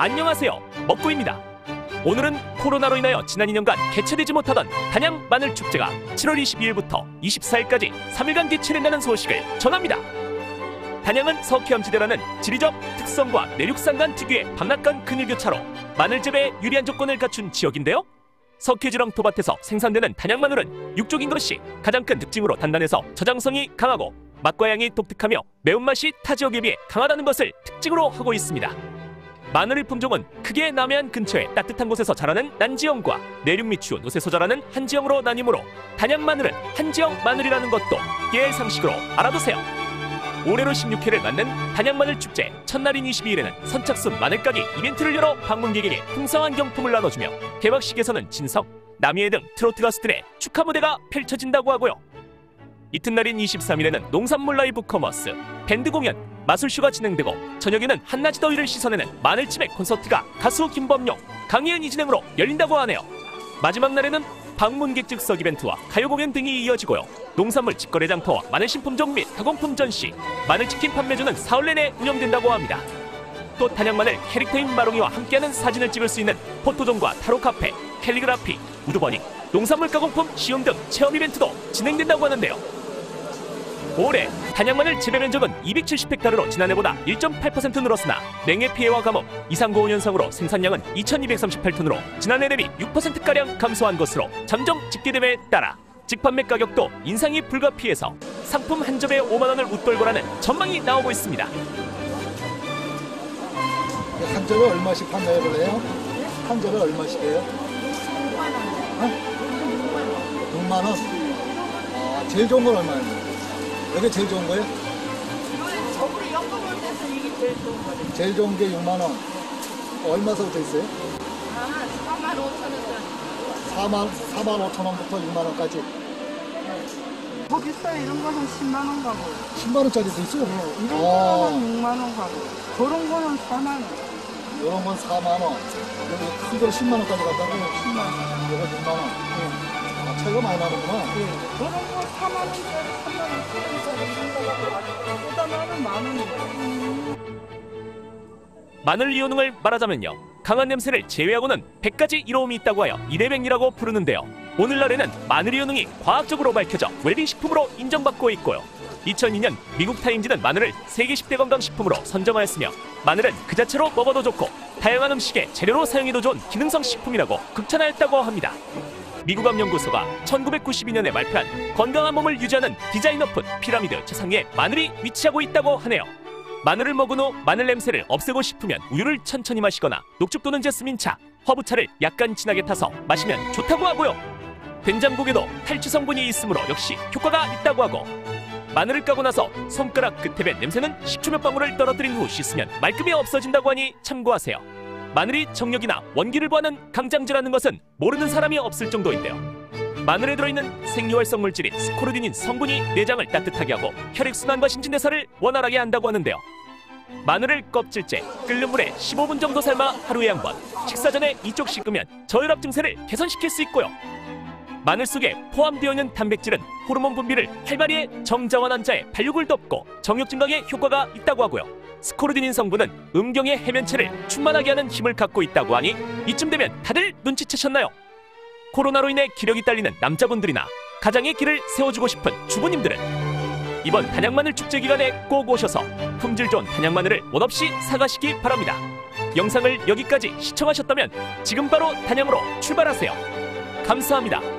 안녕하세요. 먹구입니다. 오늘은 코로나로 인하여 지난 2년간 개최되지 못하던 단양 마늘 축제가 7월 22일부터 24일까지 3일간 개최된다는 소식을 전합니다. 단양은 석회암지대라는 지리적 특성과 내륙산 간 특유의 밤낮간 근일교차로 마늘 재배에 유리한 조건을 갖춘 지역인데요. 석회지렁 토밭에서 생산되는 단양 마늘은 육족인 것이 가장 큰 특징으로 단단해서 저장성이 강하고 맛과 향이 독특하며 매운맛이 타 지역에 비해 강하다는 것을 특징으로 하고 있습니다. 마늘의 품종은 크게 남해안 근처의 따뜻한 곳에서 자라는 난지형과 내륙 및 추운 곳에서 자라는 한지형으로 나뉘므로 단양 마늘은 한지형 마늘이라는 것도 예의 상식으로 알아두세요. 올해로 16회를 맞는 단양 마늘 축제 첫날인 22일에는 선착순 마늘 까기 이벤트를 열어 방문객에게 풍성한 경품을 나눠주며 개막식에서는 진성, 나미애 등 트로트 가수들의 축하 무대가 펼쳐진다고 하고요. 이튿날인 23일에는 농산물 라이브 커머스, 밴드 공연, 마술쇼가 진행되고 저녁에는 한낮의 더위를 씻어내는 마늘치맥 콘서트가 가수 김범용, 강희은 이 진행으로 열린다고 하네요. 마지막 날에는 방문객 즉석 이벤트와 가요 공연 등이 이어지고요. 농산물 직거래 장터와 마늘 신품종 및 가공품 전시, 마늘 치킨 판매존은 사흘 내내 운영된다고 합니다. 또 단양마늘 캐릭터인 마롱이와 함께하는 사진을 찍을 수 있는 포토존과 타로 카페, 캘리그라피, 우드버닝, 농산물 가공품 시음 등 체험 이벤트도 진행된다고 하는데요. 올해 단양마늘 재배 면 적은 270헥타르로 지난해보다 1.8% 늘었으나 냉해 피해와 감업, 이상고온 현상으로 생산량은 2,238톤으로 지난해 대비 6%가량 감소한 것으로 잠정 집계됨에 따라 직판매 가격도 인상이 불가피해서 상품 한 접에 5만 원을 웃돌 거라는 전망이 나오고 있습니다. 한 접에 얼마씩 판매해 볼래요? 한 접에 얼마씩이에요? 6만 원. 아, 제일 좋은 건 얼마예요? 여기 제일 좋은 거예요? 저번에 연금을 내서 이게 제일 좋은 거네. 제일 좋은 게 6만 원. 얼마서부터 있어요? 아, 4만 5천 원짜리. 4만 4만 5천 원부터 6만 원까지. 더 비싸요. 이런 거는 10만 원 가고. 10만 원짜리도 있어요. 이런 아, 거는 6만 원 가고. 저런 거는 4만 원. 이런 건 4만 원. 여기 큰거 10만 원까지 간다고? 10만 원. 이거 6만 원. 아, 차이가 많이 나는구나. 저런 거 4만 원짜리, 3만 원짜리 거 가지고. 보다는 만 원이에요. 마늘 이효능을 말하자면요. 강한 냄새를 제외하고는 100가지 이로움이 있다고 하여 이대백리라고 부르는데요. 오늘날에는 마늘 이효능이 과학적으로 밝혀져 웰빙 식품으로 인정받고 있고요. 2002년 미국 타임지는 마늘을 세계 10대 건강식품으로 선정하였으며 마늘은 그 자체로 먹어도 좋고 다양한 음식에 재료로 사용해도 좋은 기능성 식품이라고 극찬하였다고 합니다. 미국암연구소가 1992년에 발표한 건강한 몸을 유지하는 디자이너 푸드 피라미드 최상위에 마늘이 위치하고 있다고 하네요. 마늘을 먹은 후 마늘 냄새를 없애고 싶으면 우유를 천천히 마시거나 녹즙 또는 재스민 차, 허브차를 약간 진하게 타서 마시면 좋다고 하고요. 된장국에도 탈취 성분이 있으므로 역시 효과가 있다고 하고 마늘을 까고 나서 손가락 끝에 밴 냄새는 식초 몇 방울을 떨어뜨린 후 씻으면 말끔히 없어진다고 하니 참고하세요. 마늘이 정력이나 원기를 보하는 강장제라는 것은 모르는 사람이 없을 정도인데요. 마늘에 들어있는 생리활성 물질인 스코르딘인 성분이 내장을 따뜻하게 하고 혈액순환과 신진대사를 원활하게 한다고 하는데요. 마늘을 껍질째 끓는 물에 15분 정도 삶아 하루에 한 번, 식사 전에 이쪽 씻으면 저혈압 증세를 개선시킬 수 있고요. 마늘 속에 포함되어 있는 단백질은 호르몬 분비를 활발히 해 정자완 환자의 발육을 덮고 정력 증강에 효과가 있다고 하고요. 스코르딘인 성분은 음경의 해면체를 충만하게 하는 힘을 갖고 있다고 하니 이쯤 되면 다들 눈치채셨나요? 코로나로 인해 기력이 딸리는 남자분들이나 가장의 길을 세워주고 싶은 주부님들은 이번 단양마늘 축제 기간에 꼭 오셔서 품질 좋은 단양마늘을 원 없이 사가시기 바랍니다. 영상을 여기까지 시청하셨다면 지금 바로 단양으로 출발하세요. 감사합니다.